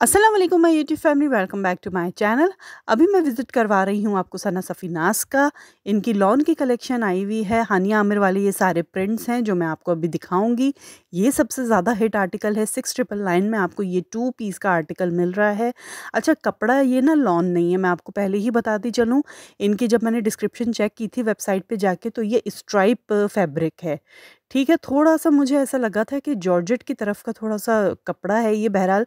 वालेकुम my YouTube family, welcome back to my channel. अभी मैं विज़िट करवा रही हूँ आपको सना सफ़ीनास का। इनकी लॉन की कलेक्शन आई हुई है। हानिया आमिर वाले ये सारे प्रिंट्स हैं जो मैं आपको अभी दिखाऊँगी। ये सबसे ज़्यादा हिट आर्टिकल है। सिक्स ट्रिपल नाइन में आपको ये टू पीस का आर्टिकल मिल रहा है। अच्छा कपड़ा ये ना लॉन नहीं है। मैं आपको पहले ही बताती चलूँ। इनकी जब मैंने डिस्क्रिप्शन चेक की थी वेबसाइट पर जाके तो ये स्ट्राइप फैब्रिक है। ठीक है, थोड़ा-सा मुझे ऐसा लगा था कि जॉर्जेट की तरफ़ का थोड़ा-सा कपड़ा है ये बहरहाल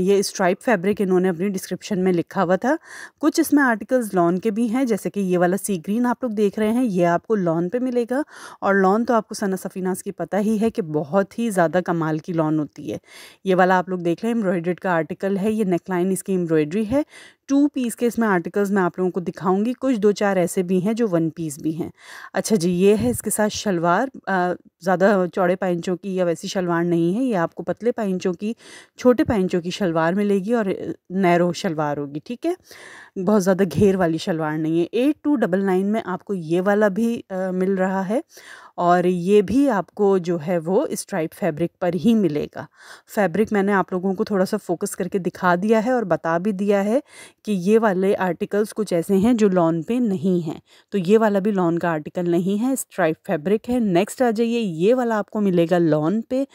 ये स्ट्राइप फैब्रिक इन्होंने अपनी डिस्क्रिप्शन में लिखा हुआ था। कुछ इसमें आर्टिकल्स लॉन के भी हैं, जैसे कि ये वाला सी ग्रीन आप लोग देख रहे हैं, ये आपको लॉन पे मिलेगा और लॉन तो आपको सना सफ़ीनास की पता ही है कि बहुत ही ज़्यादा कमाल की लॉन होती है। ये वाला आप लोग देख रहे हैं एम्ब्रॉयड्रेड का आर्टिकल है, ये नेकलाइन इसकी एम्ब्रॉयड्री है। टू पीस के इसमें आर्टिकल्स मैं आप लोगों को दिखाऊँगी, कुछ दो चार ऐसे भी हैं जो वन पीस भी हैं। अच्छा जी, ये है इसके साथ शलवार ज़्यादा चौड़े पैंचों की या वैसी शलवार नहीं है ये आपको पतले पैंचों की छोटे पैंचों की शलवार मिलेगी और नैरो शलवार होगी ठीक है? बहुत ज़्यादा घेर वाली शलवार नहीं है। एट टू डबल नाइन में आपको ये वाला भी आ, मिल रहा है और ये भी आपको जो है वो स्ट्राइप फैब्रिक पर ही मिलेगा। फैब्रिक मैंने आप लोगों को थोड़ा सा फोकस करके दिखा दिया है और बता भी दिया है कि ये वाले आर्टिकल्स कुछ ऐसे हैं जो लॉन पे नहीं हैं। तो ये वाला भी लॉन का आर्टिकल नहीं है स्ट्राइप फैब्रिक है। नेक्स्ट आ जाइए, ये वाला आपको मिलेगा लॉन पे।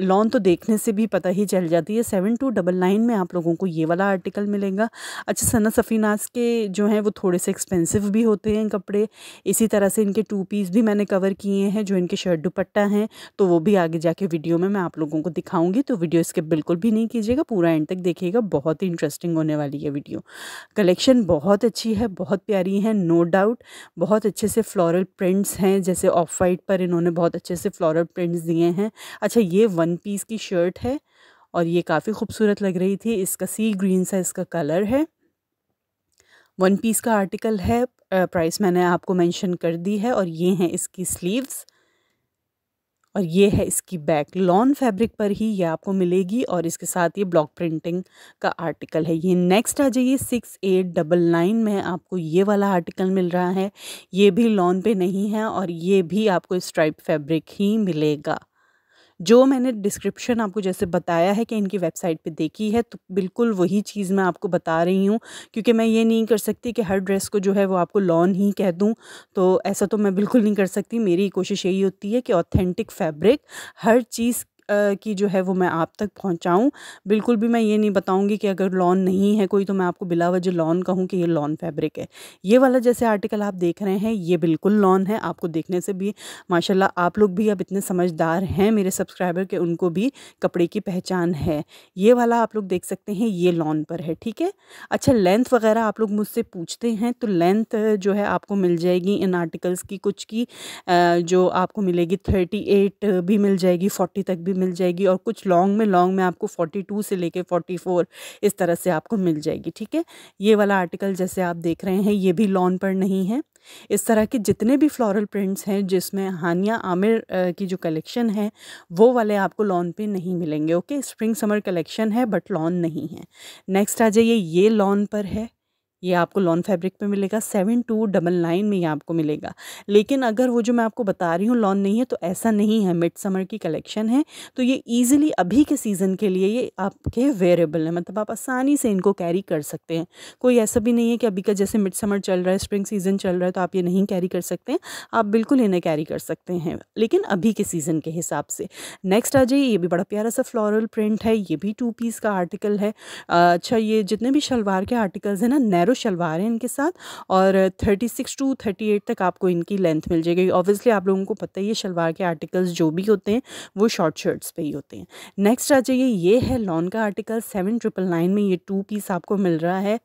लॉन तो देखने से भी पता ही चल जाती है सेवन टू डबल नाइन में आप लोगों को ये वाला आर्टिकल मिलेगा। अच्छा सना सफ़ीनास के जो हैं वो थोड़े से एक्सपेंसिव भी होते हैं कपड़े। इसी तरह से इनके टू पीस भी मैंने कवर किए हैं, जो इनके शर्ट दुपट्टा हैं तो वो भी आगे जाके वीडियो में मैं आप लोगों को दिखाऊँगी। तो वीडियो इसके बिल्कुल भी नहीं कीजिएगा, पूरा एंड तक देखिएगा, बहुत ही इंटरेस्टिंग होने वाली है वीडियो। कलेक्शन बहुत अच्छी है, बहुत प्यारी है नो डाउट बहुत अच्छे से फ्लोरल प्रिंट्स हैं, जैसे ऑफ़ वाइट पर इन्होंने बहुत अच्छे से फ्लोरल प्रिंट्स दिए हैं। अच्छा ये वन पीस की शर्ट है, और ये काफ़ी खूबसूरत लग रही थी, इसका सी ग्रीन सा इसका कलर है। वन पीस का आर्टिकल है प्राइस मैंने आपको मेंशन कर दी है और ये हैं इसकी स्लीव्स और ये है इसकी बैक लॉन फैब्रिक पर ही ये आपको मिलेगी और इसके साथ ये ब्लॉक प्रिंटिंग का आर्टिकल है. ये नेक्स्ट आ जाइए सिक्स एट डबल नाइन में आपको ये वाला आर्टिकल मिल रहा है. ये भी लॉन पे नहीं है और ये भी आपको स्ट्राइप फैब्रिक ही मिलेगा. जो मैंने डिस्क्रिप्शन आपको जैसे बताया है कि इनकी वेबसाइट पे देखी है तो बिल्कुल वही चीज़ मैं आपको बता रही हूँ, क्योंकि मैं ये नहीं कर सकती कि हर ड्रेस को जो है वो आपको लॉन ही कह दूँ तो ऐसा तो मैं बिल्कुल नहीं कर सकती। मेरी कोशिश यही होती है कि ऑथेंटिक फैब्रिक हर चीज़ की जो है वो मैं आप तक पहुँचाऊँ। बिल्कुल भी मैं ये नहीं बताऊँगी कि अगर लॉन नहीं है कोई तो मैं आपको बिला वजह लॉन कहूँ कि ये लॉन फैब्रिक है। ये वाला जैसे आर्टिकल आप देख रहे हैं, ये बिल्कुल लॉन है। आपको देखने से भी, माशाल्लाह, आप लोग भी अब इतने समझदार हैं मेरे सब्सक्राइबर के, उनको भी कपड़े की पहचान है। ये वाला आप लोग देख सकते हैं, ये लॉन पर है, ठीक है? अच्छा लेंथ वगैरह आप लोग मुझसे पूछते हैं तो लेंथ जो है आपको मिल जाएगी इन आर्टिकल्स की कुछ की जो आपको मिलेगी थर्टी एट भी मिल जाएगी, फोर्टी तक भी मिल जाएगी और कुछ लॉन्ग में लॉन्ग में आपको फोर्टी टू से लेके फोर्टी फोर इस तरह से आपको मिल जाएगी, ठीक है? ये वाला आर्टिकल जैसे आप देख रहे हैं, ये भी लॉन पर नहीं है। इस तरह के जितने भी फ्लोरल प्रिंट्स हैं, जिसमें हानिया आमिर की जो कलेक्शन है, वो वाले आपको लॉन पे नहीं मिलेंगे ओके स्प्रिंग समर कलेक्शन है बट लॉन नहीं है। नेक्स्ट आ जाइए, ये लॉन पर है। ये आपको लॉन फैब्रिक पे मिलेगा, सेवन टू डबल नाइन में ये आपको मिलेगा। लेकिन अगर वो जो मैं आपको बता रही हूँ लॉन नहीं है तो ऐसा नहीं है। मिड समर की कलेक्शन है तो ये ईजिली अभी के सीज़न के लिए ये आपके वेरेबल है। मतलब आप आसानी से इनको कैरी कर सकते हैं। कोई ऐसा भी नहीं है कि अभी का जैसे मिड समर चल रहा है, स्प्रिंग सीज़न चल रहा है तो आप ये नहीं कैरी कर सकते हैं। आप बिल्कुल इन्हें कैरी कर सकते हैं, लेकिन अभी के सीज़न के हिसाब से। नेक्स्ट आ जाइए, ये भी बड़ा प्यारा सा फ्लोरल प्रिंट है। ये भी टू पीस का आर्टिकल है। अच्छा ये जितने भी शलवार के आर्टिकल्स हैं ना, नैरो नैरो शलवार है इनके साथ और 36 टू 38 तक आपको इनकी लेंथ मिल जाएगी। ऑब्वियसली आप लोगों को पता ही है, शलवार के आर्टिकल्स जो भी होते हैं, वो शॉर्ट शर्ट्स पे ही होते हैं। नेक्स्ट आ जाइए, ये है लॉन का आर्टिकल सेवन ट्रिपल नाइन में ये टू पीस आपको मिल रहा है।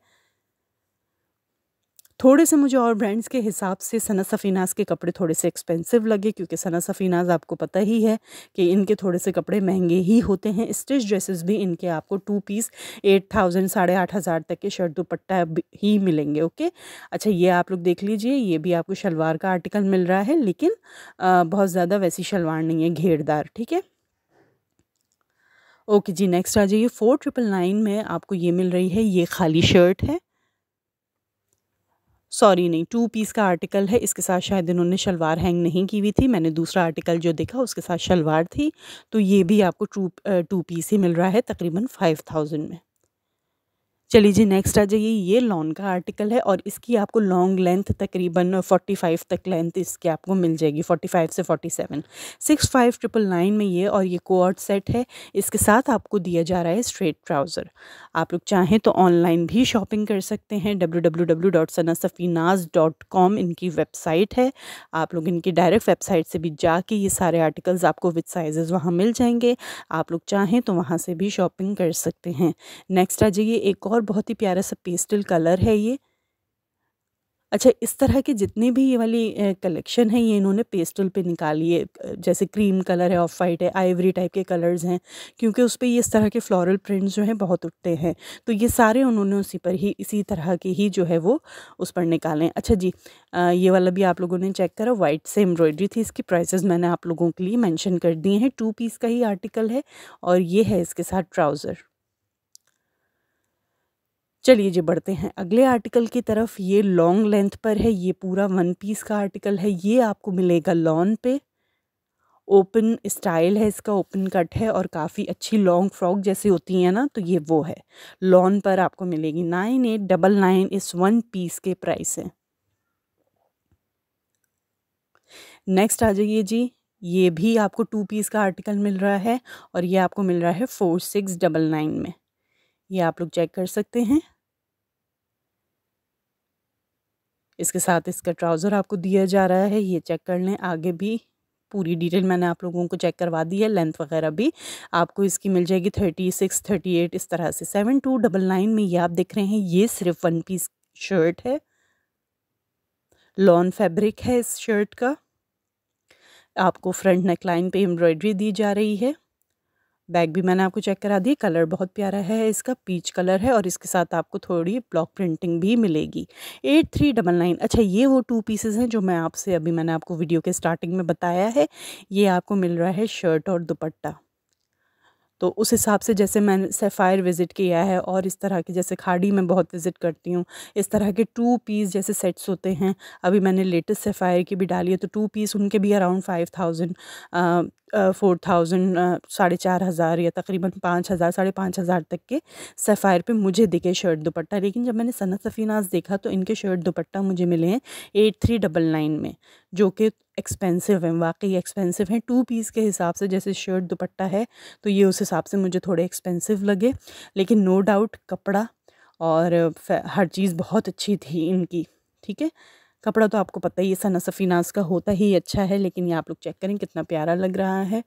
थोड़े से मुझे और ब्रांड्स के हिसाब से सना सफ़ीनाज के कपड़े थोड़े से एक्सपेंसिव लगे क्योंकि सना सफ़ीनाज आपको पता ही है कि इनके थोड़े से कपड़े महँगे ही होते हैं। स्टिच ड्रेसेस भी इनके आपको टू पीस एट थाउज़ेंड साढ़े आठ हज़ार तक के शर्ट दुपट्टा ही मिलेंगे ओके अच्छा ये आप लोग देख लीजिए ये भी आपको शलवार का आर्टिकल मिल रहा है लेकिन आ, बहुत ज़्यादा वैसी शलवार नहीं है घेरदार ठीक है? ओके जी नेक्स्ट आ जाइए फोर ट्रिपल नाइन में आपको ये मिल रही है ये खाली शर्ट है। सॉरी नहीं टू पीस का आर्टिकल है, इसके साथ शायद इन्होंने शलवार हैंग नहीं की हुई थी, मैंने दूसरा आर्टिकल जो देखा, उसके साथ शलवार थी तो ये भी आपको टू टू पीस ही मिल रहा है, तकरीबन फाइव थाउज़ेंड में। चलिए जी नेक्स्ट आ जाइए। ये लॉन का आर्टिकल है और इसकी आपको लॉन्ग लेंथ तकरीबन फोर्टी फाइव तक लेंथ इसकी आपको मिल जाएगी फोर्टी फाइव से forty seven six five triple nine में ये और ये कोअर्ट सेट है। इसके साथ आपको दिया जा रहा है स्ट्रेट ट्राउज़र आप लोग चाहें तो ऑनलाइन भी शॉपिंग कर सकते हैं। W W W dot Sana Safinaz dot com इनकी वेबसाइट है। आप लोग इनकी डायरेक्ट वेबसाइट से भी जाके ये सारे आर्टिकल्स आपको विद साइजेज़ वहाँ मिल जाएँगे। आप लोग चाहें तो वहाँ से भी शॉपिंग कर सकते हैं। नेक्स्ट आ जाइए, एक और और बहुत ही प्यारा सा पेस्टल कलर है ये। अच्छा इस तरह के जितने भी ये वाली कलेक्शन है ये इन्होंने पेस्टल पे निकाली है। जैसे क्रीम कलर है ऑफ़ वाइट है आइवरी टाइप के कलर्स हैं क्योंकि उस पर इस तरह के फ्लोरल प्रिंट्स जो हैं बहुत उठते हैं। तो ये सारे उन्होंने उसी पर ही इसी तरह के ही जो है वो उस पर निकालें अच्छा जी आ, ये वाला भी आप लोगों ने चेक करा वाइट से एम्ब्रॉयडरी थी इसकी प्राइसेस मैंने आप लोगों के लिए मैंशन कर दिए हैं। टू पीस का ही आर्टिकल है और ये है इसके साथ ट्राउज़र चलिए जी, बढ़ते हैं। अगले आर्टिकल की तरफ़, ये लॉन्ग लेंथ पर है, ये पूरा वन पीस का आर्टिकल है, ये आपको मिलेगा लॉन पे। ओपन स्टाइल है इसका, ओपन कट है और काफ़ी अच्छी लॉन्ग फ्रॉक जैसी होती है ना तो ये वो है। लॉन पर आपको मिलेगी नाइन एट डबल नाइन, इस वन पीस के प्राइस है नेक्स्ट आ जाइए जी, ये भी आपको टू पीस का आर्टिकल मिल रहा है और ये आपको मिल रहा है फोर सिक्स डबल नाइन में। ये आप लोग चेक कर सकते हैं। इसके साथ इसका ट्राउज़र आपको दिया जा रहा है, ये चेक कर लें। आगे भी पूरी डिटेल मैंने आप लोगों को चेक करवा दी है, लेंथ वगैरह भी। आपको इसकी मिल जाएगी थर्टी सिक्स, थर्टी एट, इस तरह से। सेवन टू डबल नाइन में ये आप देख रहे हैं, ये सिर्फ़ वन पीस शर्ट है। लॉन फैब्रिक है इस शर्ट का। आपको फ्रंट नेकलाइन पे एम्ब्रॉयडरी दी जा रही है। बैग भी मैंने आपको चेक करा दी कलर बहुत प्यारा है, इसका पीच कलर है और इसके साथ आपको थोड़ी ब्लॉक प्रिंटिंग भी मिलेगी। एट थ्री डबल नाइन अच्छा ये वो टू पीसेस हैं जो मैं आपसे अभी मैंने आपको वीडियो के स्टार्टिंग में बताया है, ये आपको मिल रहा है शर्ट और दुपट्टा। तो उस हिसाब से जैसे मैंने सेफ़ायर विज़िट किया है और इस तरह के जैसे खाड़ी में बहुत विज़िट करती हूँ, इस तरह के टू पीस जैसे सेट्स होते हैं, अभी मैंने लेटेस्ट सेफ़ायर की भी डाली है तो टू पीस उनके भी around five thousand four thousand साढ़े चार हज़ार या तकरीबन पाँच हज़ार, साढ़े पाँच हज़ार तक के सफ़ायर पे मुझे दिखे शर्ट दुपट्टा। लेकिन जब मैंने सनत सफ़ीनाज देखा तो इनके शर्ट दुपट्टा मुझे मिले हैं एट थ्री डबल नाइन में, जो कि एक्सपेंसिव हैं, वाकई एक्सपेंसिव हैं। टू पीस के हिसाब से जैसे शर्ट दुपट्टा है तो ये उस हिसाब से मुझे थोड़े एक्सपेंसिव लगे। लेकिन नो डाउट कपड़ा और हर चीज़ बहुत अच्छी थी इनकी, ठीक है? कपड़ा तो आपको पता ही है, सना सफ़ीनाज का होता ही अच्छा है, लेकिन ये आप लोग चेक करें कितना प्यारा लग रहा है।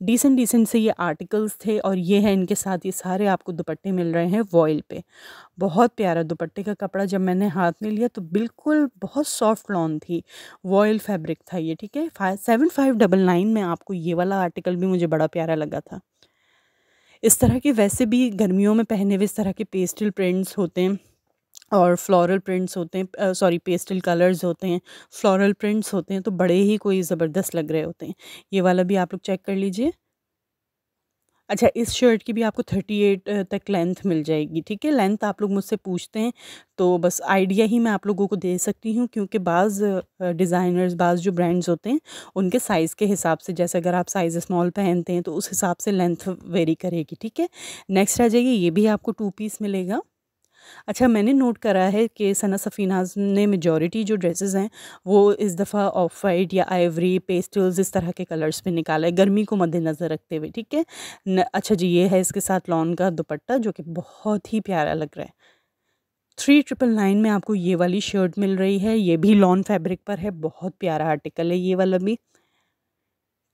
डिसेंट डिसेंट से ये आर्टिकल्स थे और ये है इनके साथ, ये सारे आपको दुपट्टे मिल रहे हैं वॉयल पे। बहुत प्यारा दुपट्टे का कपड़ा जब मैंने हाथ में लिया तो बिल्कुल बहुत सॉफ्ट लॉन थी। वॉयल फैब्रिक था ये, ठीक है? Five seven five double nine में आपको ये वाला आर्टिकल भी मुझे बड़ा प्यारा लगा था। इस तरह के वैसे भी गर्मियों में पहने हुए इस तरह के पेस्टल प्रिंट्स होते हैं। और फ्लोरल प्रिंट्स होते हैं सॉरी पेस्टल कलर्स होते हैं फ्लोरल प्रिंट्स होते हैं तो बड़े ही कोई ज़बरदस्त लग रहे होते हैं। ये वाला भी आप लोग चेक कर लीजिए। अच्छा इस शर्ट की भी आपको थर्टी एट तक लेंथ मिल जाएगी, ठीक है? लेंथ आप लोग मुझसे पूछते हैं तो बस आइडिया ही मैं आप लोगों को दे सकती हूँ, क्योंकि बाज़ डिज़ाइनर्स बाज़ जो ब्रांड्स होते हैं, उनके साइज़ के हिसाब से, जैसे अगर आप साइज़ स्मॉल पहनते हैं तो उस हिसाब से लेंथ वेरी करेगी, ठीक है? नेक्स्ट आ जाइए, ये भी आपको टू पीस मिलेगा। अच्छा मैंने नोट करा है कि सना सफ़ीनाज ने मेजॉरिटी जो ड्रेसेस हैं वो इस दफ़ा ऑफ़ वाइट या आइवरी पेस्टल्स इस तरह के कलर्स में निकाला है। गर्मी को मद्देनज़र रखते हुए ठीक है? न, अच्छा जी ये है इसके साथ लॉन का दुपट्टा जो कि बहुत ही प्यारा लग रहा है। थ्री ट्रिपल नाइन में आपको ये वाली शर्ट मिल रही है ये भी लॉन फैब्रिक पर है बहुत प्यारा आर्टिकल है ये वाला भी।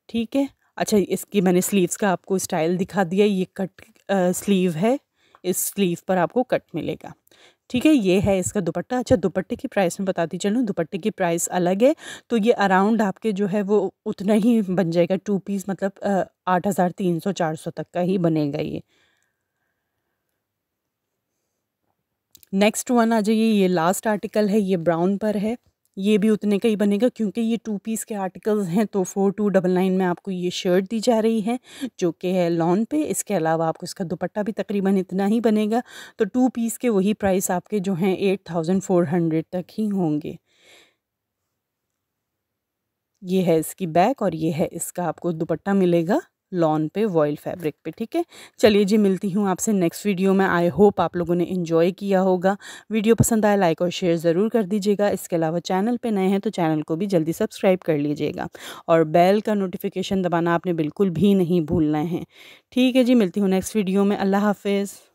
ठीक है? अच्छा इसकी मैंने स्लीव्स का आपको स्टाइल दिखा दिया ये कट स्लीव है। इस स्लीव पर आपको कट मिलेगा। ठीक है, ये है इसका दुपट्टा। अच्छा दुपट्टे की प्राइस में बताती चलूँ दुपट्टे की प्राइस अलग है तो ये अराउंड आपके जो है वो उतना ही बन जाएगा टू पीस मतलब आठ हज़ार तीन सौ, चार सौ तक का ही बनेगा ये। नेक्स्ट वन आ जाइए ये लास्ट आर्टिकल है, ये ब्राउन पर है। ये भी उतने का ही बनेगा क्योंकि ये टू पीस के आर्टिकल्स हैं तो फोर टू डबल नाइन में आपको ये शर्ट दी जा रही है, जो कि है लॉन पे। इसके अलावा आपको इसका दुपट्टा भी तकरीबन इतना ही बनेगा। तो टू पीस के वही प्राइस आपके जो हैं एट थाउज़ेंड फोर हंड्रेड तक ही होंगे। ये है इसकी बैक और ये है इसका आपको दुपट्टा मिलेगा। लॉन पे वॉयल फैब्रिक पे, ठीक है? चलिए जी, मिलती हूँ आपसे नेक्स्ट वीडियो में। आई होप आप लोगों ने इन्जॉय किया होगा। वीडियो पसंद आए लाइक और शेयर ज़रूर कर दीजिएगा। इसके अलावा चैनल पे नए हैं तो चैनल को भी जल्दी सब्सक्राइब कर लीजिएगा। और बेल का नोटिफिकेशन दबाना आपने बिल्कुल भी नहीं भूलना है। ठीक है जी, मिलती हूँ नेक्स्ट वीडियो में। अल्लाह हाफिज़।